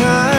time